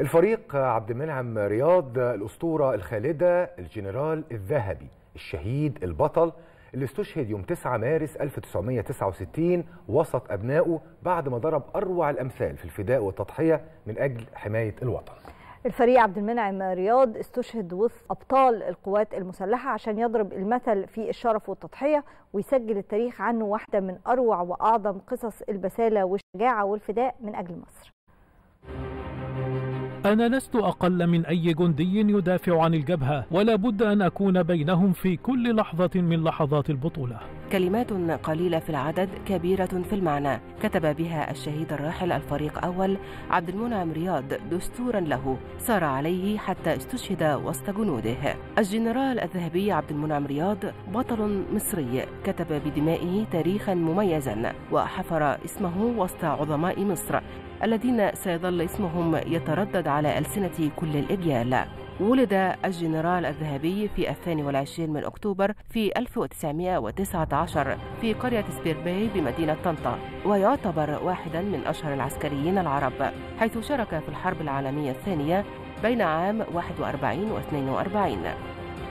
الفريق عبد المنعم رياض الأسطورة الخالدة الجنرال الذهبي الشهيد البطل اللي استشهد يوم 9 مارس 1969 وسط أبنائه بعد ما ضرب أروع الأمثال في الفداء والتضحية من أجل حماية الوطن الفريق عبد المنعم رياض استشهد وسط أبطال القوات المسلحة عشان يضرب المثل في الشرف والتضحية ويسجل التاريخ عنه واحدة من أروع وأعظم قصص البسالة والشجاعة والفداء من أجل مصر. أنا لست أقل من أي جندي يدافع عن الجبهة ولا بد أن أكون بينهم في كل لحظة من لحظات البطولة. كلمات قليلة في العدد كبيرة في المعنى. كتب بها الشهيد الراحل الفريق أول عبد المنعم رياض دستورا له. سار عليه حتى استشهد وسط جنوده. الجنرال الذهبي عبد المنعم رياض بطل مصري. كتب بدمائه تاريخا مميزا وحفر اسمه وسط عظماء مصر الذين سيظل اسمهم يتردد على ألسنة كل الأجيال. ولد الجنرال الذهبي في الثاني والعشرين من أكتوبر في 1919 في قرية سبيرباي بمدينة طنطا ويعتبر واحدا من أشهر العسكريين العرب حيث شارك في الحرب العالمية الثانية بين عام 41 و 42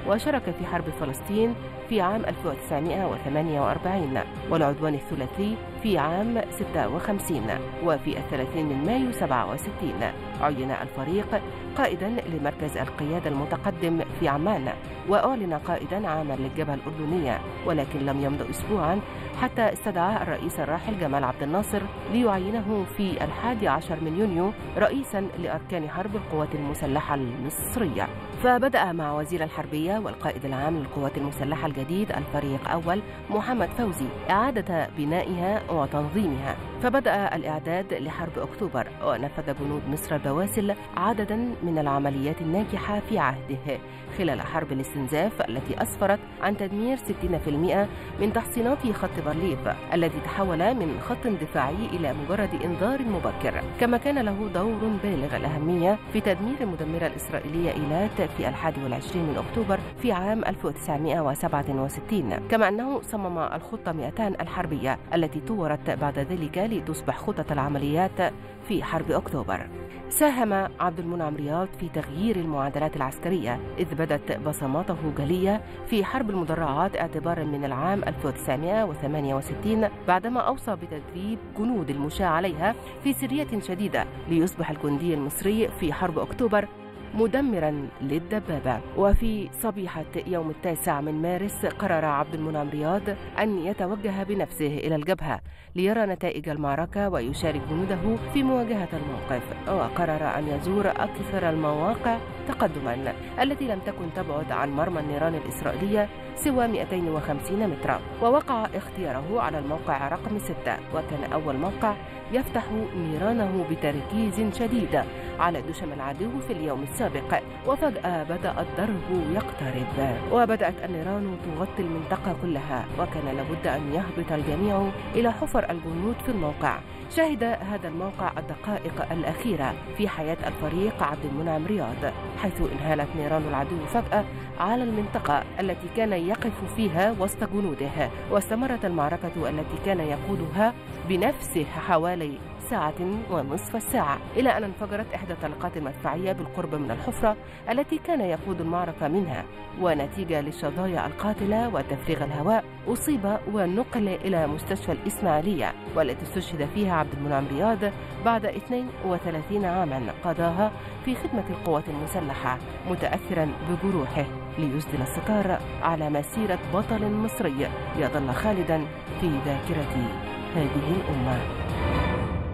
وشارك في حرب فلسطين في عام 1948 والعدوان الثلاثي في عام 56 وفي الثلاثين من مايو 67 عين الفريق قائدا لمركز القيادة المتقدم في عمان. وأعلن قائدا عاما للجبهة الأردنية ولكن لم يمض أسبوعا حتى استدعى الرئيس الراحل جمال عبد الناصر ليعينه في الحادي عشر من يونيو رئيسا لأركان حرب القوات المسلحة المصرية. فبدأ مع وزير الحربية والقائد العام للقوات المسلحة الجديد الفريق أول محمد فوزي إعادة بنائها وتنظيمها. فبدأ الإعداد لحرب أكتوبر ونفذ جنود مصر البواسل عددا من العمليات الناجحة في عهده. خلال حرب الاستنزاف التي أسفرت عن تدمير 60% من تحصينات خط بارليف الذي تحول من خط دفاعي إلى مجرد إنذار مبكر. كما كان له دور بالغ الأهمية في تدمير المدمرة الإسرائيلية إيلات في الحادي والعشرين من أكتوبر في عام 1967 كما أنه صمم الخطة 200 الحربية التي طورت بعد ذلك لتصبح خطة العمليات في حرب أكتوبر. ساهم عبد المنعم رياض في تغيير المعادلات العسكرية إذ بدت بصماته جلية في حرب المدرعات اعتبارا من العام 1968 بعدما أوصى بتدريب جنود المشاة عليها في سرية شديدة ليصبح الجندي المصري في حرب أكتوبر مدمرا للدبابة. وفي صبيحة يوم التاسع من مارس قرر عبد المنعم رياض أن يتوجه بنفسه إلى الجبهة ليرى نتائج المعركة ويشارك جنوده في مواجهة الموقف. وقرر أن يزور أكثر المواقع تقدما التي لم تكن تبعد عن مرمى النيران الإسرائيلية سوى 250 مترا. ووقع اختياره على الموقع رقم 6 وكان أول موقع يفتح نيرانه بتركيز شديد على دشم العدو في اليوم السابق. وفجأة بدأ الضرب يقترب. وبدأت النيران تغطي المنطقة كلها. وكان لابد أن يهبط الجميع إلى حفر الجنود في الموقع. شهد هذا الموقع الدقائق الأخيرة في حياة الفريق عبد المنعم رياض حيث انهالت نيران العدو فجأة على المنطقة التي كان يقف فيها وسط جنوده واستمرت المعركة التي كان يقودها بنفسه حوالي ساعة ونصف الساعة إلى أن انفجرت إحدى الطلقات المدفعية بالقرب من الحفرة التي كان يقود المعركة منها. ونتيجة للشظايا القاتلة وتفريغ الهواء أصيب ونقل إلى مستشفى الإسماعيلية والتي استشهد فيها عبد المنعم رياض بعد 32 عاما قضاها في خدمة القوات المسلحة متأثرا بجروحه. ليسدل الستار على مسيرة بطل مصري يظل خالدا في ذاكرة هذه الأمة.